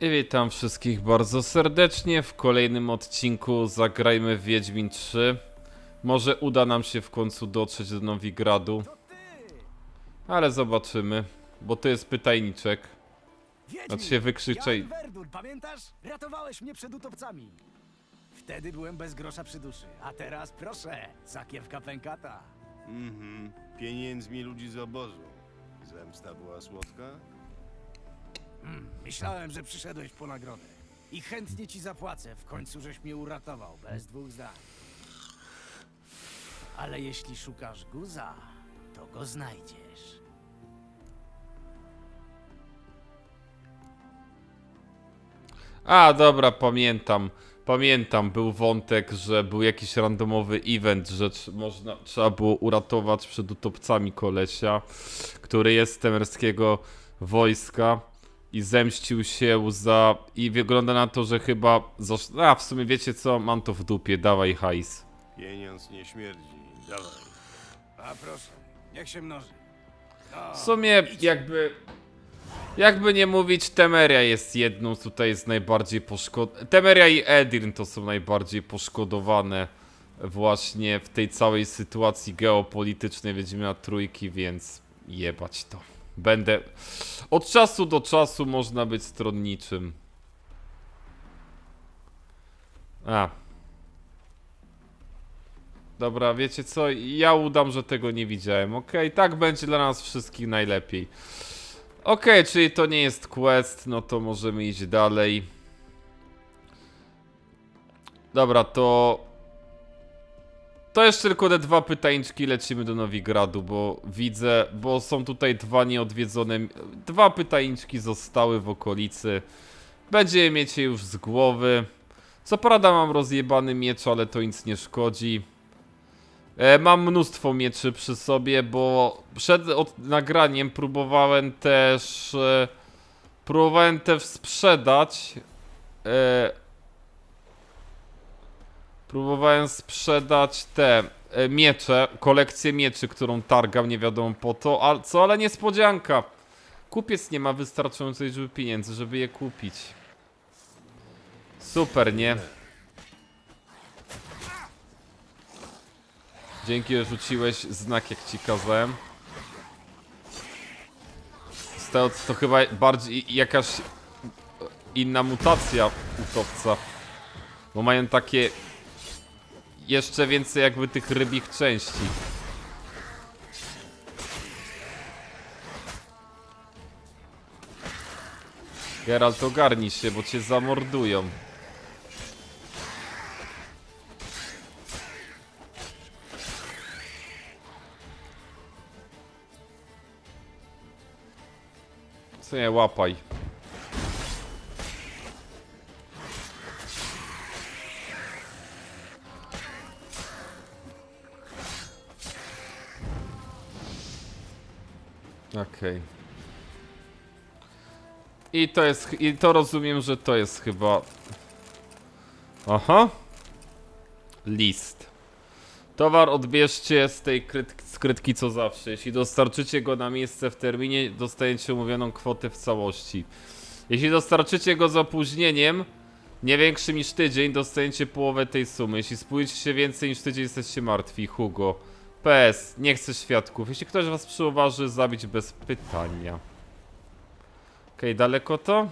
I witam wszystkich bardzo serdecznie w kolejnym odcinku Zagrajmy w Wiedźmin 3. Może uda nam się w końcu dotrzeć do Nowigradu, ale zobaczymy, bo to jest pytajniczek. Znaczy się wykrzyczej. Werdur, pamiętasz? Ratowałeś mnie przed utopcami. Wtedy byłem bez grosza przy duszy, a teraz proszę, sakiewka pękata. Mhm. Pieniędzmi ludzi z obozu. Zemsta była słodka? Myślałem, że przyszedłeś po nagrodę. I chętnie ci zapłacę, w końcu żeś mnie uratował, bez dwóch zdań. Ale jeśli szukasz guza, to go znajdziesz. A, dobra, pamiętam. Pamiętam, był wątek, że był jakiś randomowy event, że można, trzeba było uratować przed utopcami kolesia, który jest z temerskiego wojska i zemścił się za... i wygląda na to, że chyba... Zasz... A, w sumie wiecie co, mam to w dupie, dawaj hajs. Pieniądz nie śmierdzi. Dawaj. A proszę, niech się mnoży. W sumie jakby... Jakby nie mówić, Temeria jest jedną tutaj z najbardziej poszkodowanych. Temeria i Edirn to są najbardziej poszkodowane właśnie w tej całej sytuacji geopolitycznej Wiedźmina Trójki, więc jebać to. Będę... Od czasu do czasu można być stronniczym. A. Dobra, wiecie co? Ja udam, że tego nie widziałem, okej? Tak będzie dla nas wszystkich najlepiej. Okej, czyli to nie jest quest, no to możemy iść dalej. Dobra, to... To jeszcze tylko te dwa pytańczki, lecimy do Nowigradu, bo widzę, bo są tutaj dwa nieodwiedzone... Dwa pytańczki zostały w okolicy. Będziemy mieć je już z głowy. Co prawda mam rozjebany miecz, ale to nic nie szkodzi. E, mam mnóstwo mieczy przy sobie, bo przed nagraniem próbowałem też. E, próbowałem też sprzedać. E, próbowałem sprzedać te e, miecze, kolekcję mieczy, którą targam, nie wiadomo po to, a co, ale niespodzianka. Kupiec nie ma wystarczającej liczby pieniędzy, żeby je kupić. Super, nie? Dzięki, że rzuciłeś znak, jak ci kazałem. Stealth to chyba bardziej jakaś inna mutacja utopca. Bo mają takie jeszcze więcej jakby tych rybich części. Geralt, ogarnij się, bo cię zamordują. Co nie, łapaj. Okej. I to jest, i to rozumiem, że to jest chyba... Aha. List. Towar odbierzcie z tej kryt skrytki co zawsze. Jeśli dostarczycie go na miejsce w terminie, dostajecie umówioną kwotę w całości. Jeśli dostarczycie go z opóźnieniem, nie większym niż tydzień, dostajecie połowę tej sumy. Jeśli spójrzcie się więcej niż tydzień, jesteście martwi. Hugo. PS, nie chcę świadków. Jeśli ktoś was przyuważy, zabić bez pytania. Okej, daleko to?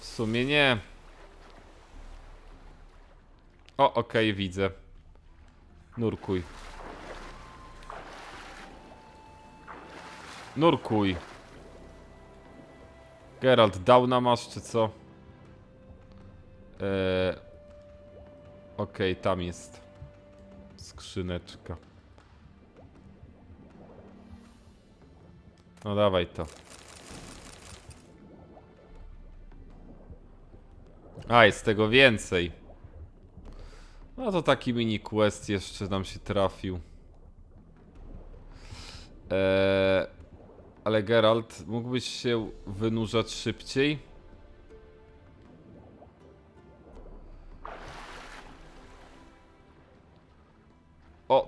W sumie nie. O, okej, widzę. Nurkuj. Nurkuj. Geralt, downa masz czy co? Eee... Okej, tam jest. Skrzyneczka. No dawaj to. A, jest tego więcej. No to taki mini quest jeszcze nam się trafił. Eee, ale Geralt, mógłbyś się wynurzać szybciej?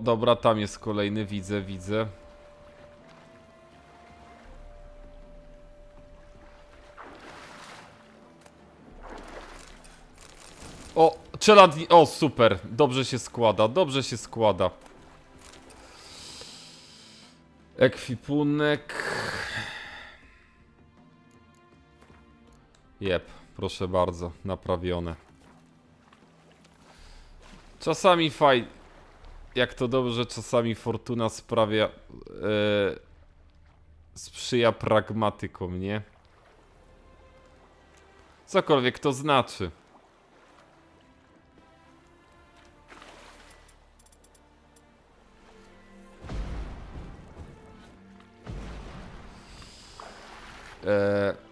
Dobra, tam jest kolejny, widzę, widzę. O, czeladni... O, super. Dobrze się składa, dobrze się składa. Ekwipunek... Jep, proszę bardzo, naprawione. Czasami faj... Jak to dobrze, czasami fortuna sprawia... E, sprzyja pragmatykom, nie? Cokolwiek to znaczy. Eee...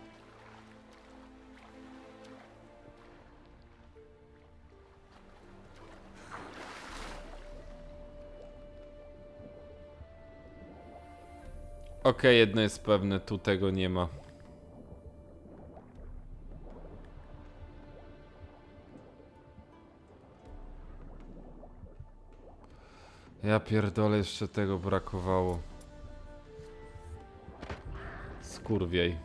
Okej, jedno jest pewne, tu tego nie ma. Ja pierdolę, jeszcze tego brakowało. Skurwiej.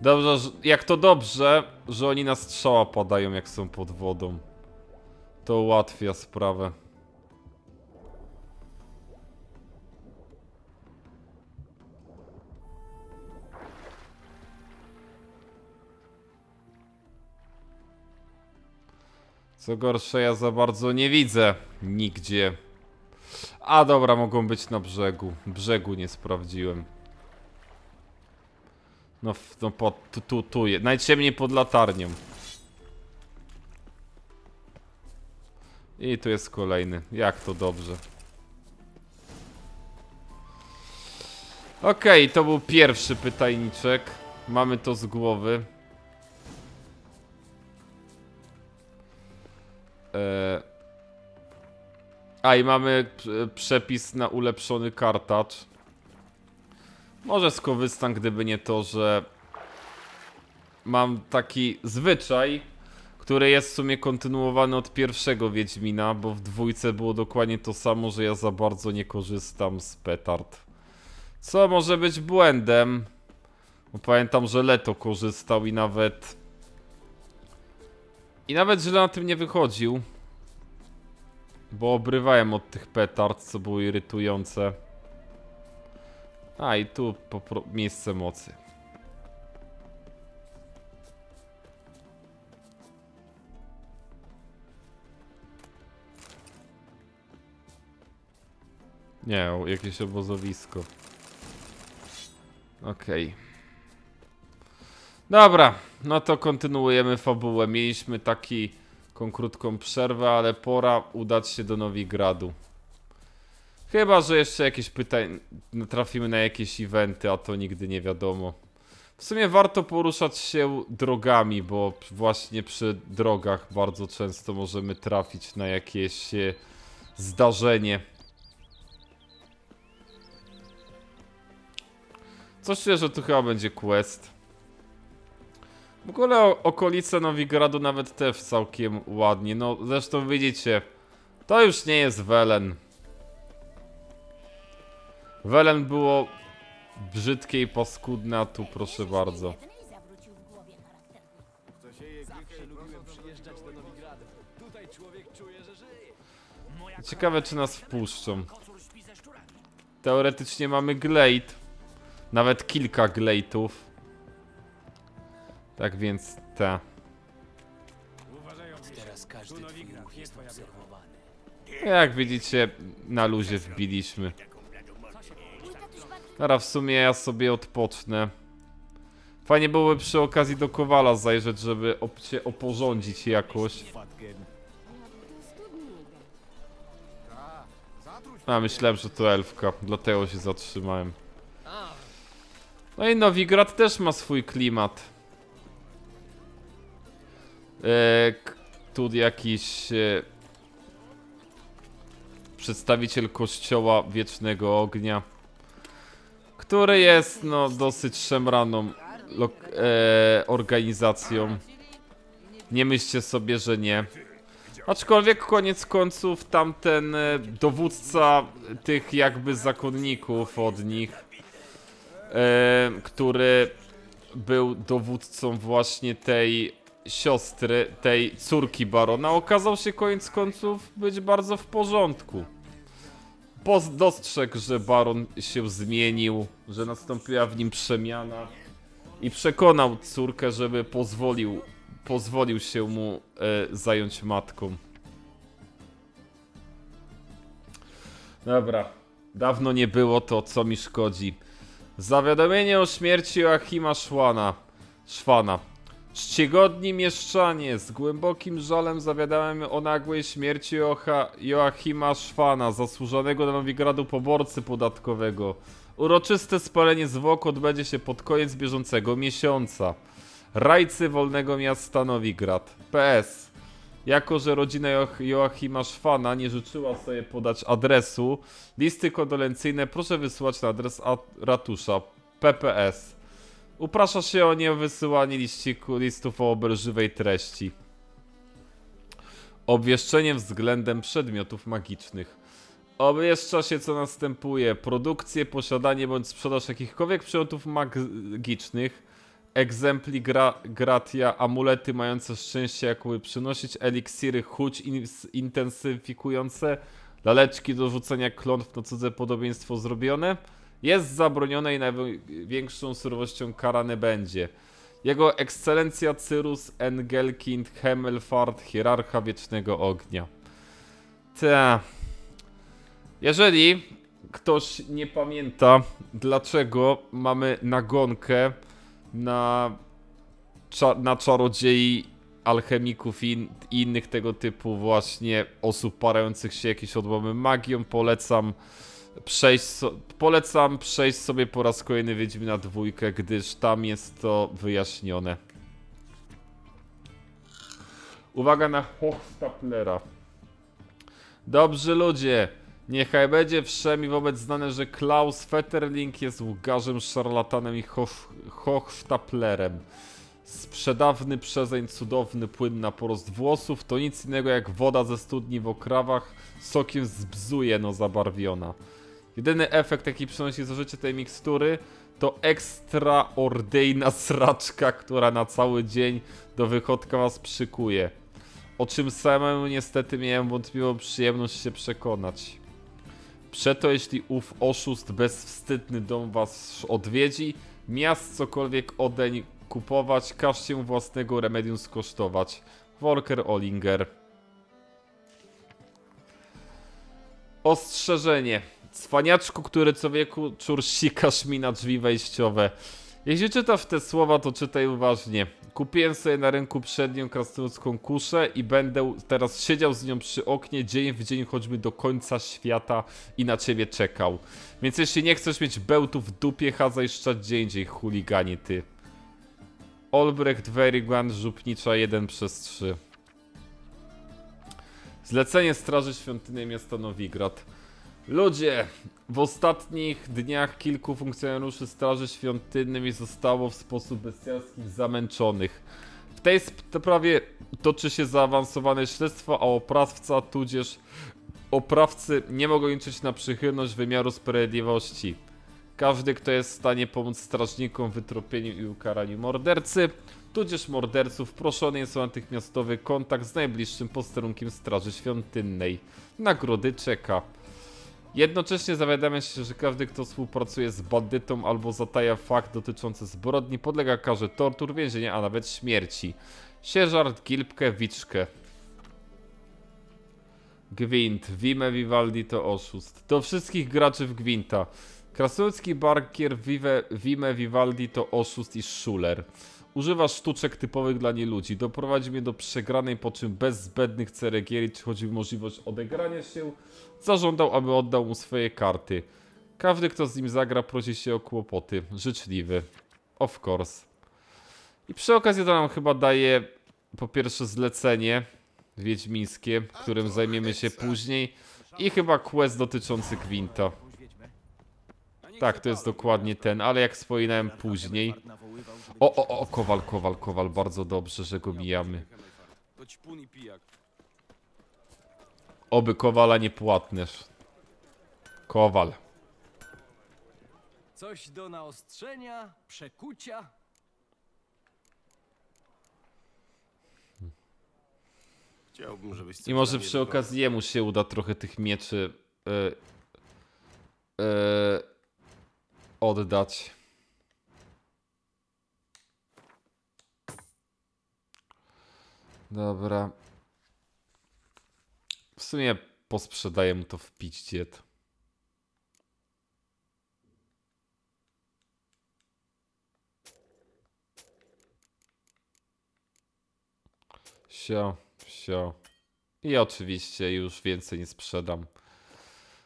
Dobrze, jak to dobrze, że oni na strzała padają jak są pod wodą. To ułatwia sprawę. Co gorsze, ja za bardzo nie widzę nigdzie. A dobra, mogą być na brzegu. Brzegu nie sprawdziłem. No, no pod, tu, tu, tu. Najciemniej pod latarnią. I tu jest kolejny. Jak to dobrze. Okej, to był pierwszy pytajniczek. Mamy to z głowy. A i mamy p- przepis na ulepszony kartacz. Może skorzystam, gdyby nie to, że mam taki zwyczaj, który jest w sumie kontynuowany od pierwszego Wiedźmina, bo w dwójce było dokładnie to samo, że ja za bardzo nie korzystam z petard. Co może być błędem? Bo pamiętam, że Leto korzystał i nawet... I nawet źle na tym nie wychodził. Bo obrywałem od tych petard, co było irytujące. A i tu miejsce mocy. Nie, jakieś obozowisko. Okej. Dobra, no to kontynuujemy fabułę. Mieliśmy taki krótką przerwę, ale pora udać się do Nowigradu. Chyba, że jeszcze jakieś pytań trafimy na jakieś eventy, a to nigdy nie wiadomo. W sumie warto poruszać się drogami, bo właśnie przy drogach bardzo często możemy trafić na jakieś e, zdarzenie. Coś czuję, że tu chyba będzie quest. W ogóle okolice Nowigradu nawet też całkiem ładnie. No zresztą widzicie, to już nie jest Welen. Welen było brzydkie i paskudne, a tu proszę bardzo. Ciekawe czy nas wpuszczą. Teoretycznie mamy glade. Nawet kilka glade'ów. Tak więc te. Teraz każdy twój ruch jest obserwowany. Jak widzicie, na luzie wbiliśmy. Dobra, w sumie ja sobie odpocznę. Fajnie byłoby przy okazji do Kowala zajrzeć, żeby op się oporządzić jakoś. A, myślałem, że to elfka, dlatego się zatrzymałem. No i Nowigrad też ma swój klimat. E, tu jakiś e, przedstawiciel kościoła wiecznego ognia, który jest no dosyć szemraną e, organizacją. Nie myślcie sobie, że nie. Aczkolwiek koniec końców tamten e, dowódca tych jakby zakonników od nich, e, który był dowódcą właśnie tej siostry, tej córki barona, okazał się koniec końców być bardzo w porządku. Poz dostrzegł, że baron się zmienił, że nastąpiła w nim przemiana i przekonał córkę, żeby pozwolił, pozwolił się mu e, zająć matką. Dobra, dawno nie było to, co mi szkodzi. Zawiadomienie o śmierci Joachima Szwana. Szwana. Czcigodni mieszczanie, z głębokim żalem zawiadamiam o nagłej śmierci Joachima Szwana, zasłużonego do Nowigradu poborcy podatkowego. Uroczyste spalenie zwłok odbędzie się pod koniec bieżącego miesiąca. Rajcy Wolnego Miasta Nowigrad. PS. Jako, że rodzina Joach Joachima Szwana nie życzyła sobie podać adresu, listy kondolencyjne proszę wysłać na adres ratusza PPS. Uprasza się o niewysyłanie liściku, listów o obelżywej treści. Obwieszczenie względem przedmiotów magicznych. Obwieszcza się co następuje. Produkcję, posiadanie bądź sprzedaż jakichkolwiek przedmiotów magicznych, egzempli gra, gratia, amulety mające szczęście jakoby przynosić, eliksiry chuć in, intensyfikujące, laleczki do rzucenia klątw na cudze podobieństwo zrobione, jest zabronione i największą surowością karane będzie. Jego ekscelencja Cyrus Engelkind Hemelfart, hierarcha Wiecznego Ognia. Ta. Jeżeli ktoś nie pamięta, dlaczego mamy nagonkę na, cza na czarodziei, alchemików i i innych tego typu właśnie osób parających się jakieś odłamy magią, polecam przejść, so polecam przejść sobie po raz kolejny Wiedźmina dwójkę, gdyż tam jest to wyjaśnione. Uwaga na Hochstaplera. Dobrze ludzie, niechaj będzie wszemi wobec znane, że Klaus Fetterling jest łgarzem, szarlatanem i hoch hochstaplerem. Sprzedawny przezeń, cudowny płyn na porost włosów to nic innego jak woda ze studni w okrawach, sokiem z bzuje no zabarwiona. Jedyny efekt jaki przynosi zużycie tej mikstury to ekstraordyjna sraczka, która na cały dzień do wychodka was przykuje. O czym samemu niestety miałem wątpliwą przyjemność się przekonać. Przeto jeśli ów oszust bezwstydny dom was odwiedzi, miast cokolwiek odeń kupować, każcie mu własnego remedium skosztować. Volker Olinger. Ostrzeżenie. Cwaniaczku, który co wieku czursikasz mi na drzwi wejściowe. Jeśli czytasz te słowa, to czytaj uważnie. Kupiłem sobie na rynku przednią krasnoludzką kuszę i będę teraz siedział z nią przy oknie dzień w dzień, choćby do końca świata i na ciebie czekał. Więc jeśli nie chcesz mieć bełtu w dupie, chadzaj szczać gdzie indziej, chuliganie ty. Olbrecht Verigwan, Żupnicza 1 przez 3. Zlecenie Straży Świątynnej Miasta Nowigrad. Ludzie, w ostatnich dniach kilku funkcjonariuszy Straży Świątynnej zostało w sposób bestialski zamęczonych. W tej sprawie toczy się zaawansowane śledztwo, a oprawca tudzież oprawcy nie mogą liczyć na przychylność wymiaru sprawiedliwości. Każdy, kto jest w stanie pomóc strażnikom w wytropieniu i ukaraniu mordercy, tudzież morderców, proszony jest o natychmiastowy kontakt z najbliższym posterunkiem Straży Świątynnej. Nagrody czeka. Jednocześnie zawiadamia się, że każdy, kto współpracuje z bandytą albo zataja fakt dotyczący zbrodni, podlega karze tortur, więzienia, a nawet śmierci. Sierżant Gilbke Wiczke. Gwint. Wime Vivaldi to oszust. Do wszystkich graczy w Gwinta. Krasnoludzki barkier Vive, Wime Vivaldi to oszust i szuler. Używa sztuczek typowych dla nieludzi. Doprowadzi mnie do przegranej, po czym bez zbędnych ceregieli, czy o możliwość odegrania się, zażądał, aby oddał mu swoje karty. Każdy, kto z nim zagra, prosi się o kłopoty. Życzliwy. Of course. I przy okazji to nam chyba daje po pierwsze zlecenie wiedźmińskie, którym zajmiemy się później i chyba quest dotyczący Gwinta. Tak, to jest dokładnie ten, ale jak wspominałem później. O, o, o, kowal, kowal, kowal, bardzo dobrze, że go pijak. Oby kowala nie płatniesz. Kowal. Coś do naostrzenia, przekucia? Chciałbym, żebyś... coś I może przy okazji jemu się uda trochę tych mieczy e, e, oddać. Dobra. W sumie posprzedaję mu to w piździet. Sio, sio. I oczywiście już więcej nie sprzedam.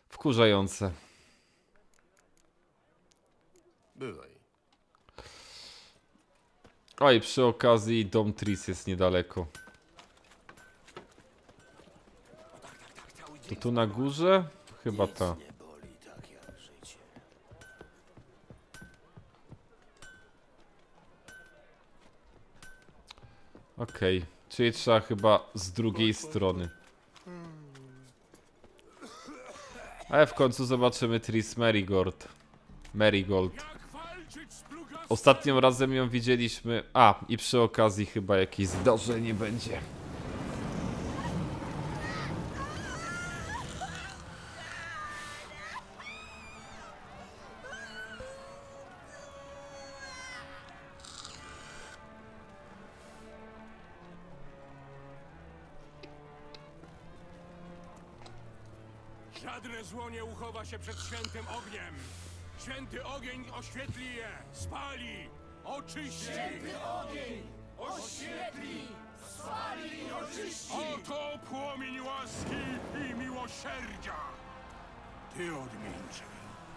Wkurzające. Bywaj. Oj, przy okazji dom Tris jest niedaleko. To tu na górze? Chyba ta. Okej, czyli trzeba chyba z drugiej strony. Ale w końcu zobaczymy Tris Marigold. Marigold. Ostatnim razem ją widzieliśmy. A, i przy okazji chyba jakieś zdarzenie będzie. Oświetli je, spali, oczyści. Święty ogień oświetli, spali i oczyści. Oto płomień łaski i miłosierdzia. Ty, odmieńcze,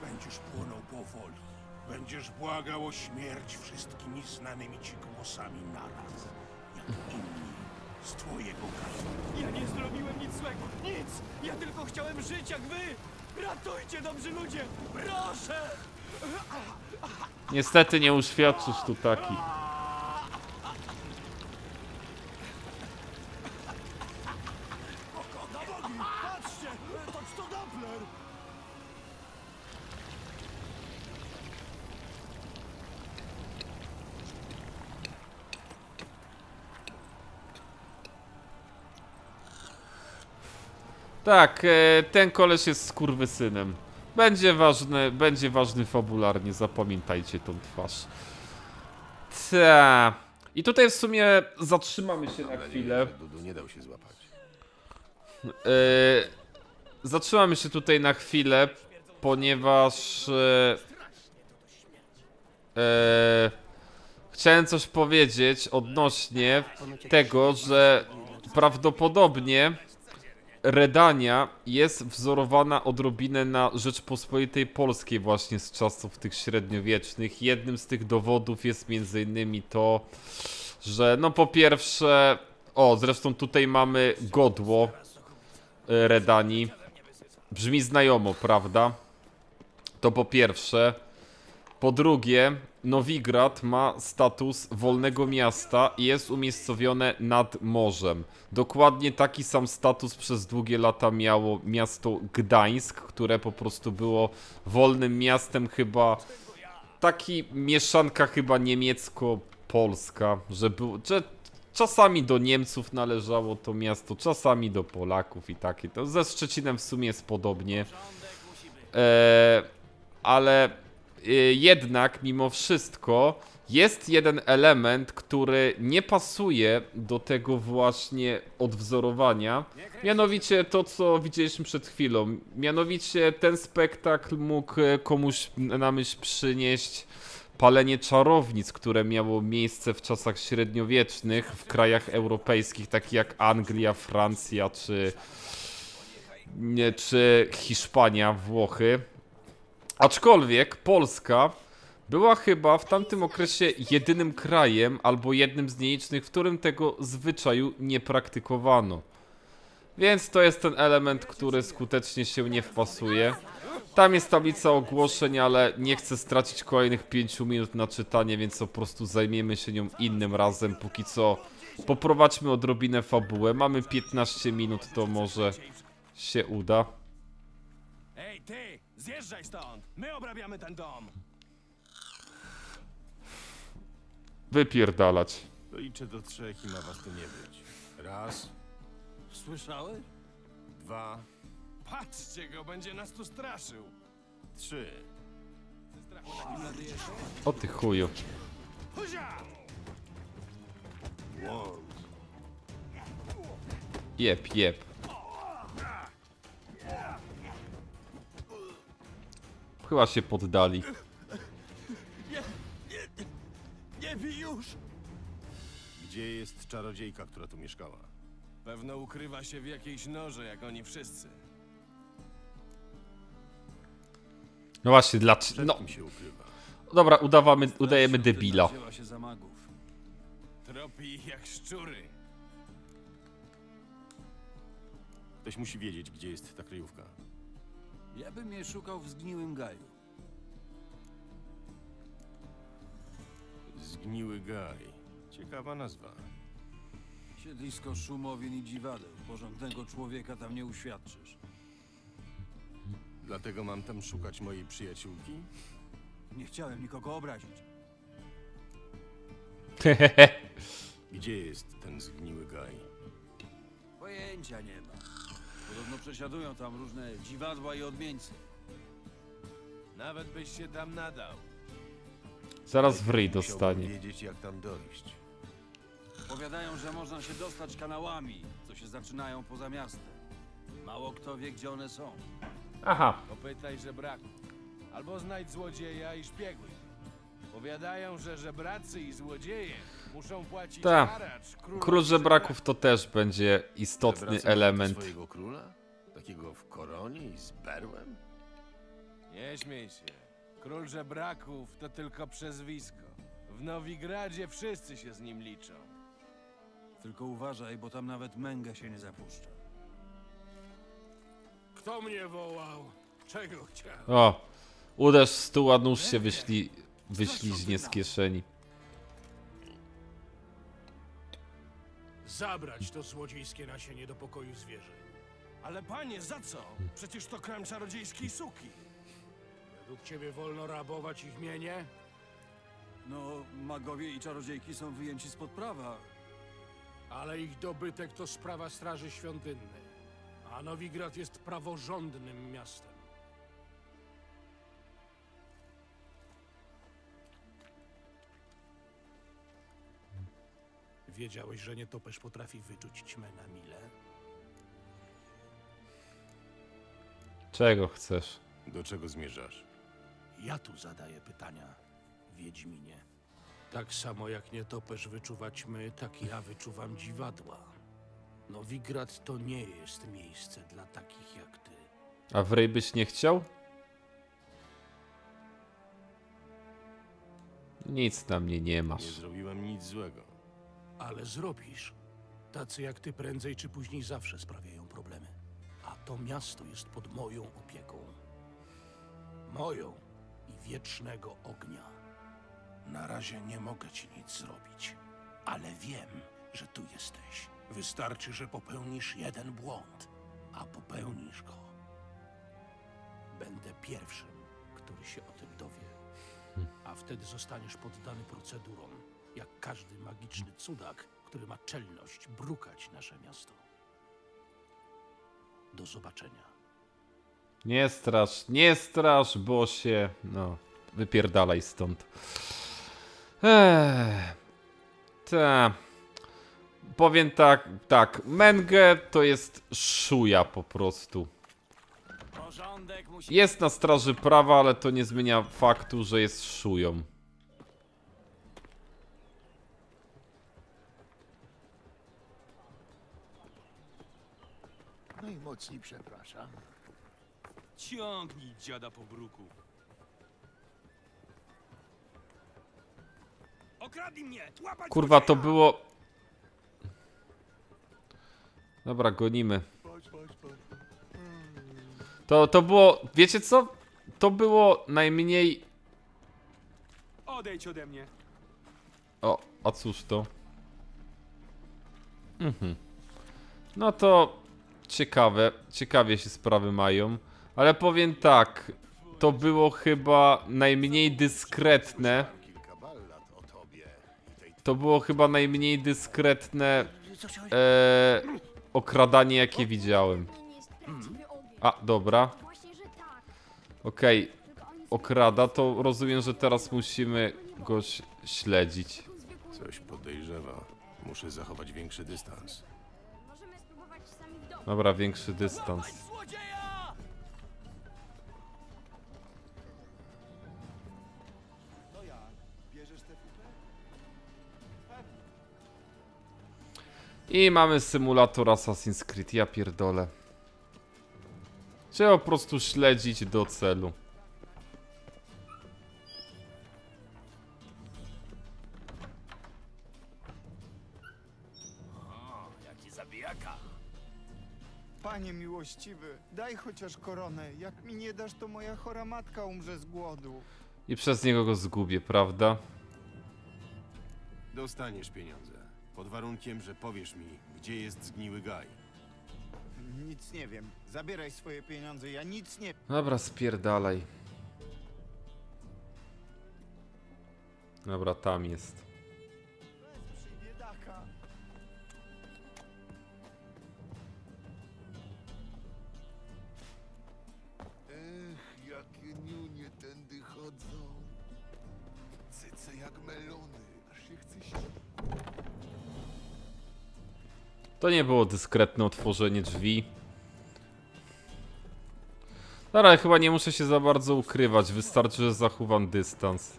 będziesz płonął powoli. Będziesz błagał o śmierć wszystkimi znanymi ci głosami naraz, jak inni z twojego gazu. Ja nie zrobiłem nic złego, nic! Ja tylko chciałem żyć jak wy! Ratujcie, dobrzy ludzie! Proszę! Niestety nie uświadczysz tu taki. Tak, e, ten koleś jest skurwysynem. Będzie ważny, będzie ważny fabularnie, zapamiętajcie tą twarz. Ta. I tutaj w sumie zatrzymamy się na chwilę. nie dał się złapać. E, zatrzymamy się tutaj na chwilę, ponieważ e, chciałem coś powiedzieć odnośnie tego, że prawdopodobnie Redania jest wzorowana odrobinę na Rzeczpospolitej Polskiej właśnie z czasów tych średniowiecznych. Jednym z tych dowodów jest między innymi to, że no po pierwsze, o zresztą tutaj mamy godło e, Redanii. Brzmi znajomo, prawda? To po pierwsze. Po drugie, Nowigrad ma status wolnego miasta i jest umiejscowione nad morzem. Dokładnie taki sam status przez długie lata miało miasto Gdańsk, które po prostu było wolnym miastem chyba taki mieszanka chyba niemiecko-polska, że że czasami do Niemców należało to miasto, czasami do Polaków i takie. To ze Szczecinem w sumie jest podobnie. E, ale jednak mimo wszystko jest jeden element, który nie pasuje do tego właśnie odwzorowania. Mianowicie to, co widzieliśmy przed chwilą. Mianowicie ten spektakl mógł e, komuś na myśl przynieść palenie czarownic, które miało miejsce w czasach średniowiecznych w krajach europejskich, takich jak Anglia, Francja czy, czy Hiszpania, Włochy. Aczkolwiek Polska była chyba w tamtym okresie jedynym krajem albo jednym z nielicznych, w którym tego zwyczaju nie praktykowano. Więc to jest ten element, który skutecznie się nie wpasuje. Tam jest tablica ogłoszeń, ale nie chcę stracić kolejnych 5 minut na czytanie, więc po prostu zajmiemy się nią innym razem. Póki co poprowadźmy odrobinę fabułę. Mamy 15 minut, to może się uda. Ej, ty! Zjeżdżaj stąd! My obrabiamy ten dom! Wypierdalać. To liczę do trzech i ma was tu nie być. Raz. Słyszałeś? Dwa, Patrzcie go, będzie nas tu straszył. trzy. O ty chuju. Huzia! Jep, jep. Chyba się poddali. Nie bij już! Gdzie jest czarodziejka, która tu mieszkała? Pewno ukrywa się w jakiejś noże, jak oni wszyscy. No właśnie, dlaczego? No, się ukrywa? dobra, udawamy, udajemy debila. Się za magów. Tropi ich jak szczury. Ktoś musi wiedzieć, gdzie jest ta kryjówka. Ja bym je szukał w zgniłym gaju. Zgniły gaj. Ciekawa nazwa. Siedlisko szumowin i dziwadeł. Porządnego człowieka tam nie uświadczysz. Dlatego mam tam szukać mojej przyjaciółki? Nie chciałem nikogo obrazić. Gdzie jest ten zgniły gaj? Pojęcia nie ma. Podobno przesiadują tam różne dziwadła i odmieńcy. Nawet byś się tam nadał. Zaraz w ryj dostanie. wiedzieć, jak tam dojść. Powiadają, że można się dostać kanałami, co się zaczynają poza miastem. Mało kto wie, gdzie one są. Aha, Popytaj żebraków. Albo znajdź złodzieja i szpieguj. Powiadają, że żebracy i złodzieje muszą płacić Ta. haracz król żebraków to też będzie istotny Żebracy mają element. swojego króla? Takiego w koronie i z berłem? Nie śmiej się. Król żebraków to tylko przezwisko. W Nowigradzie wszyscy się z nim liczą. Tylko uważaj, bo tam nawet męga się nie zapuszcza. Kto mnie wołał? Czego chciał? O, uderz w stół, a nóż się wyśli, wyśliźnie z kieszeni. Zabrać to złodziejskie nasienie do pokoju zwierzę. Ale panie, za co? Przecież to kram czarodziejskiej suki. Według ciebie wolno rabować ich mienie? No, magowie i czarodziejki są wyjęci spod prawa. Ale ich dobytek to sprawa Straży Świątynnej. A Nowigrad jest praworządnym miastem. Wiedziałeś, że nietoperz potrafi wyczuć ćmę na mile? Czego chcesz? Do czego zmierzasz? Ja tu zadaję pytania, Wiedźminie. Tak samo jak nietoperz wyczuwa ćmy, tak ja wyczuwam dziwadła. Nowigrad to nie jest miejsce dla takich jak ty. A w ryj byś nie chciał? Nic na mnie nie Nie masz. zrobiłem nic złego. Ale zrobisz. Tacy jak ty prędzej czy później zawsze sprawiają problemy. A to miasto jest pod moją opieką. Moją i wiecznego ognia. Na razie nie mogę ci nic zrobić, ale wiem, że tu jesteś. Wystarczy, że popełnisz jeden błąd, a popełnisz go. Będę pierwszym, który się o tym dowie. A wtedy zostaniesz poddany procedurom, jak każdy magiczny cudak, który ma czelność brukać nasze miasto. Do zobaczenia. Nie strasz, nie strasz, bo się... No, wypierdalaj stąd. Eee, ta. Powiem tak, tak, Mengę to jest szuja po prostu. Jest na straży prawa, ale to nie zmienia faktu, że jest szują. Najmocniej przepraszam. Ciągnij dziada po bruku. Okradli mnie! Łapać Kurwa, to było... Dobra, gonimy. To, to było... Wiecie co? To było najmniej... Odejdź ode mnie. O, a cóż to? Mhm. No to ciekawe, ciekawie się sprawy mają, ale powiem tak, to było chyba najmniej dyskretne, to było chyba najmniej dyskretne e, okradanie, jakie widziałem. A, dobra. Okej, oni okrada, to rozumiem, że teraz musimy go śledzić. Coś podejrzewa. Muszę zachować większy dystans. Dobra, większy dystans. I mamy symulator Assassin's Creed, ja pierdolę. Trzeba po prostu śledzić do celu. Panie miłościwy, daj chociaż koronę. Jak mi nie dasz, to moja chora matka umrze z głodu. I przez niego go zgubię, prawda? Dostaniesz pieniądze. Pod warunkiem, że powiesz mi, gdzie jest zgniły gaj. Nic nie wiem. Zabieraj swoje pieniądze, ja nic nie... Dobra, spierdalaj. Dobra, tam jest. To nie było dyskretne otworzenie drzwi. Dobra, chyba nie muszę się za bardzo ukrywać. Wystarczy, że zachowam dystans.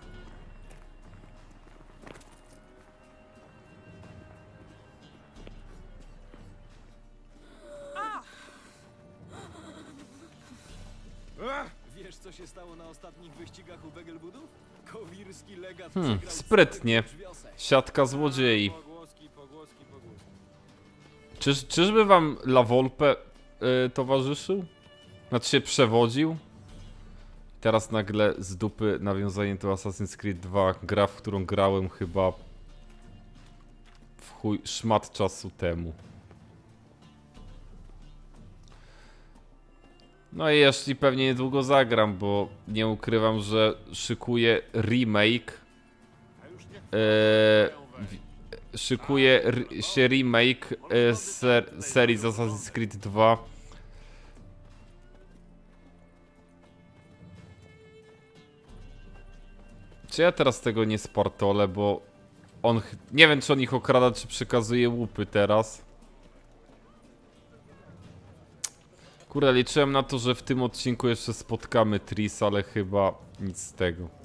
Wiesz, co się stało na ostatnich wyścigach u Wegelbudów? Kowirski legat Hmm, sprytnie. Siatka złodziei. Czyż, czyżby wam La Volpe y, towarzyszył? Znaczy się przewodził? Teraz nagle z dupy nawiązanie do Assassin's Creed 2, gra, w którą grałem chyba w chuj szmat czasu temu. No i jeśli pewnie niedługo zagram, bo nie ukrywam, że szykuję remake. Eee, szykuje się remake e, ser serii z Assassin's Creed 2. Czy ja teraz tego nie spartolę, bo on... Nie wiem, czy on ich okrada, czy przekazuje łupy teraz. Kurde, liczyłem na to, że w tym odcinku jeszcze spotkamy Tris, ale chyba nic z tego.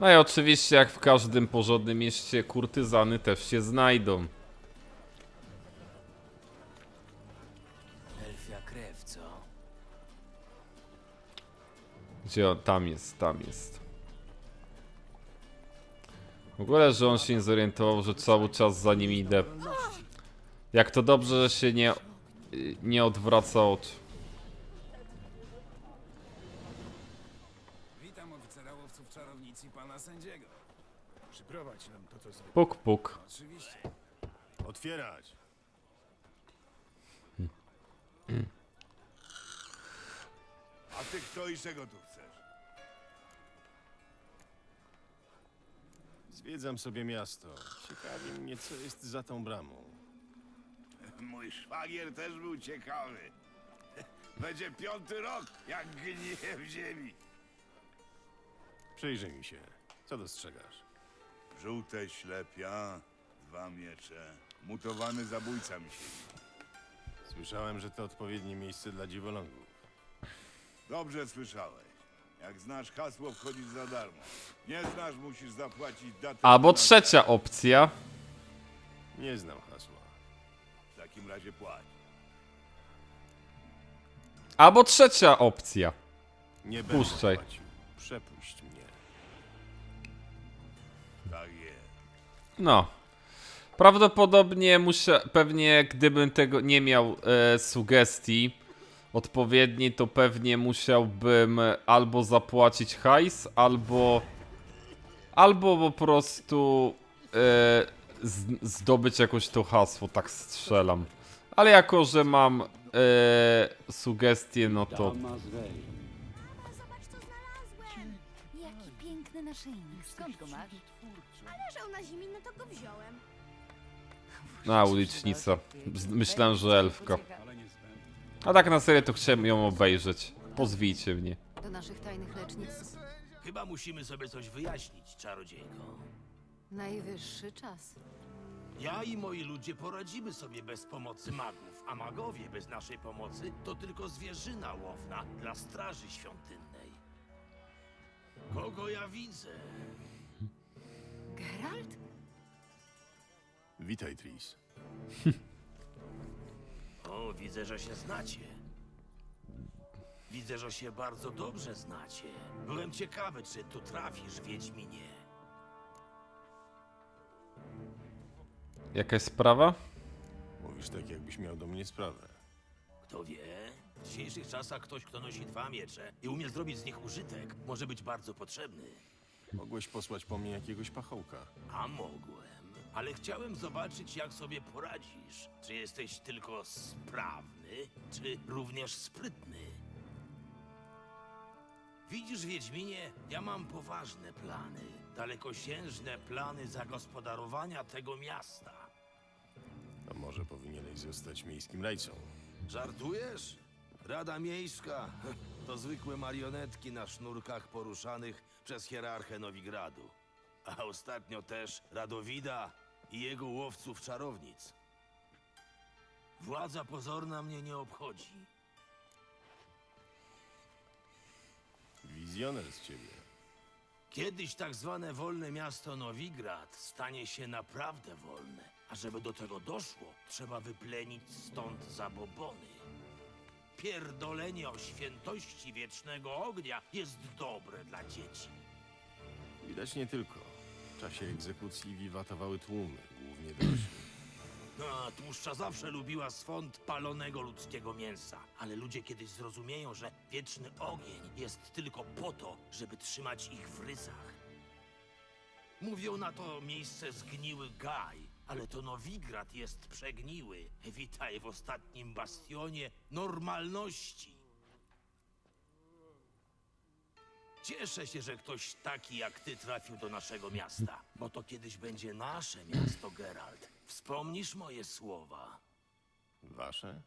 No i oczywiście, jak w każdym porządnym mieście, kurtyzany też się znajdą. Elfia krew, co? Gdzie on? Tam jest, tam jest. W ogóle, że on się nie zorientował, że cały czas za nim idę. Jak to dobrze, że się nie, nie odwraca oczu. Witam Przyprowadź nam to, co. Puk, puk. Oczywiście. Otwierać! A ty kto i czego tu chcesz? Zwiedzam sobie miasto. Ciekawi mnie, co jest za tą bramą. Mój szwagier też był ciekawy. Będzie piąty rok, jak gnije w ziemi. Przyjrzyj mi się. Co dostrzegasz? Żółte ślepia, dwa miecze, mutowany zabójca mi się. Słyszałem, że to odpowiednie miejsce dla dziwolągów. Dobrze słyszałeś. Jak znasz hasło, wchodzisz za darmo. Nie znasz, musisz zapłacić datę. Albo trzecia opcja. Nie znam hasła. W takim razie płać. Albo trzecia opcja. Nie będę Puszczaj. płacił. Przepuść mnie. No. Prawdopodobnie muszę, pewnie gdybym tego nie miał e, sugestii odpowiedniej, to pewnie musiałbym albo zapłacić hajs, albo albo po prostu e, zdobyć jakoś to hasło, tak strzelam. Ale jako, że mam e, sugestie, no to... naszyjnik. Skąd go masz? Ale że na zimie, no to go wziąłem. A, ulicznica. Z- Myślałem, że elfka. A tak na serio to chciałem ją obejrzeć. Pozwijcie mnie. Do naszych tajnych lecznic. Chyba musimy sobie coś wyjaśnić, czarodziejko. Najwyższy czas. Ja i moi ludzie poradzimy sobie bez pomocy magów, a magowie bez naszej pomocy to tylko zwierzyna łowna dla straży świątynnej. Kogo ja widzę? Geralt? Witaj, Tris. O, widzę, że się znacie. Widzę, że się bardzo dobrze znacie. Byłem ciekawy, czy tu trafisz, Wiedźminie. Jakaś sprawa? Mówisz tak, jakbyś miał do mnie sprawę. Kto wie? W dzisiejszych czasach ktoś, kto nosi dwa miecze i umie zrobić z nich użytek, może być bardzo potrzebny. Mogłeś posłać po mnie jakiegoś pachołka. A mogłem, ale chciałem zobaczyć, jak sobie poradzisz. Czy jesteś tylko sprawny, czy również sprytny? Widzisz, Wiedźminie, ja mam poważne plany, dalekosiężne plany zagospodarowania tego miasta. A może powinieneś zostać miejskim rajcą? Żartujesz? Rada Miejska to zwykłe marionetki na sznurkach poruszanych przez hierarchę Nowigradu. A ostatnio też Radowida i jego łowców czarownic. Władza pozorna mnie nie obchodzi. Wizjoner z ciebie. Kiedyś tak zwane wolne miasto Nowigrad stanie się naprawdę wolne. A żeby do tego doszło, trzeba wyplenić stąd zabobony. Pierdolenie o świętości wiecznego ognia jest dobre dla dzieci. Widać nie tylko. W czasie egzekucji wiwatowały tłumy, głównie dorośli. A, tłuszcza zawsze lubiła swąd palonego ludzkiego mięsa, ale ludzie kiedyś zrozumieją, że wieczny ogień jest tylko po to, żeby trzymać ich w ryzach. Mówią na to miejsce zgniły gaj, ale to Nowigrad jest przegniły. Witaj w ostatnim bastionie normalności. Cieszę się, że ktoś taki jak ty trafił do naszego miasta, bo to kiedyś będzie nasze miasto, Geralt. Wspomnisz moje słowa? Wasze?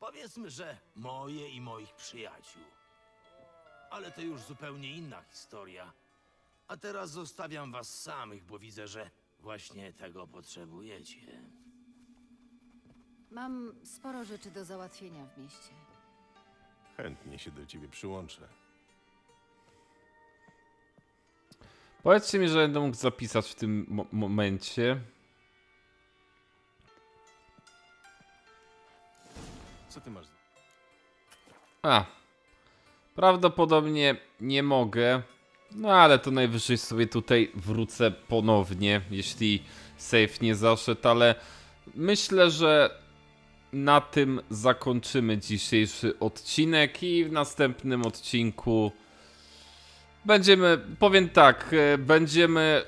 Powiedzmy, że moje i moich przyjaciół. Ale to już zupełnie inna historia. A teraz zostawiam was samych, bo widzę, że właśnie tego potrzebujecie. Mam sporo rzeczy do załatwienia w mieście. Chętnie się do ciebie przyłączę. Powiedzcie mi, że będę mógł zapisać w tym mo momencie. Co ty masz? A. Prawdopodobnie nie mogę. No ale to najwyżej sobie tutaj wrócę ponownie, jeśli save nie zaszedł, ale myślę, że na tym zakończymy dzisiejszy odcinek i w następnym odcinku będziemy, powiem tak, e, będziemy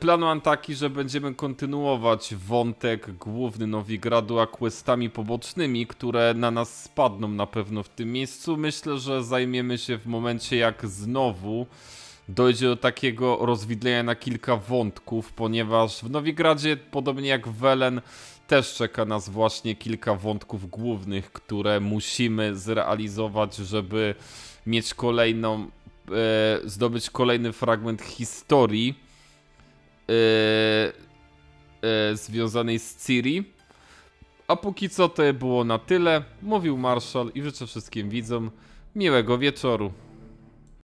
Plan mam taki, że będziemy kontynuować wątek główny Nowigradu, a questami pobocznymi, które na nas spadną na pewno w tym miejscu. Myślę, że zajmiemy się w momencie jak znowu dojdzie do takiego rozwidlenia na kilka wątków, ponieważ w Nowigradzie, podobnie jak w Welen, też czeka nas właśnie kilka wątków głównych, które musimy zrealizować, żeby mieć kolejną, e, zdobyć kolejny fragment historii e, e, związanej z Ciri. A póki co to było na tyle. Mówił Marshall i życzę wszystkim widzom miłego wieczoru.